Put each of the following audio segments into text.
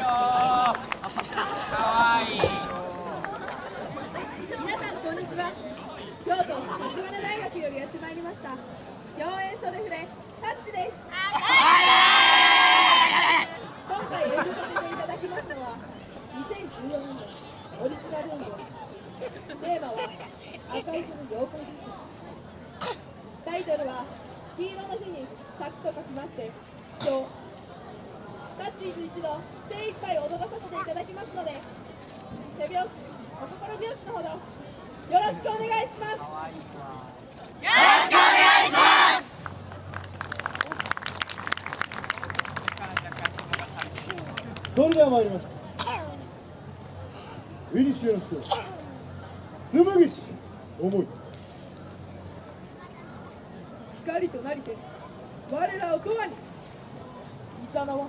かわいい皆さんこんにちは。京都柏原大学よりやってまい。りました共演袖フレタッチです今回演じさせてい。ただきますのは2014年のオリジナル運動テーマは赤い。日の陽光ですタイトルは黄色の日に咲くと書きまして今日タッチーズ一度精一杯踊らさせていただきますので手拍子お心拍子のほどよろしくお願いします。それでは参りますウィニッシュの人紬し思い。光となりて我らを永遠に。いざなわ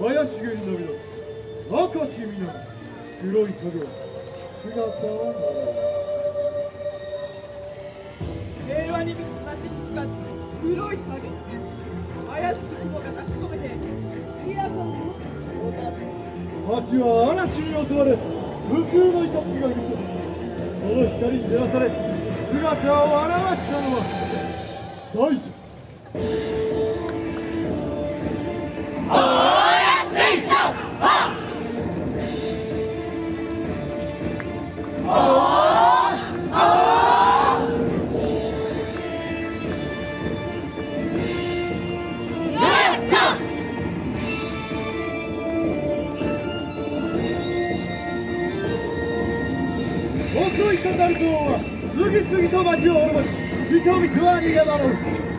林毛に伸びの赤き実の黒い影は姿は平和に街に近づく。黒い影怪しき雲が立ち込めてミラコンを踊らせ街は嵐に襲われ無数のイカツがいるぞその光に照らされ姿を現したのは大樹遅いかかるとは次々と街を滅ぼし人々は逃げ惑う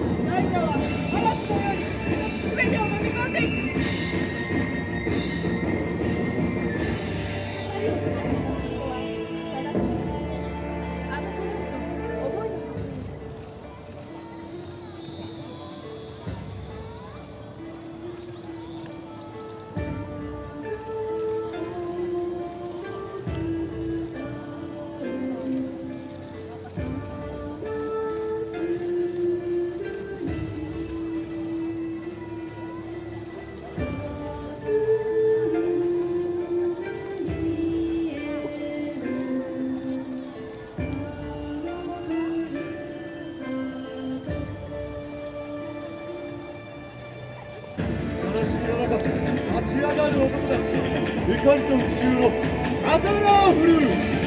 の中立ち上がる男たち怒りと復讐を刀を振るう。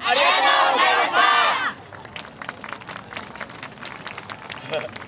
ありがとうございました。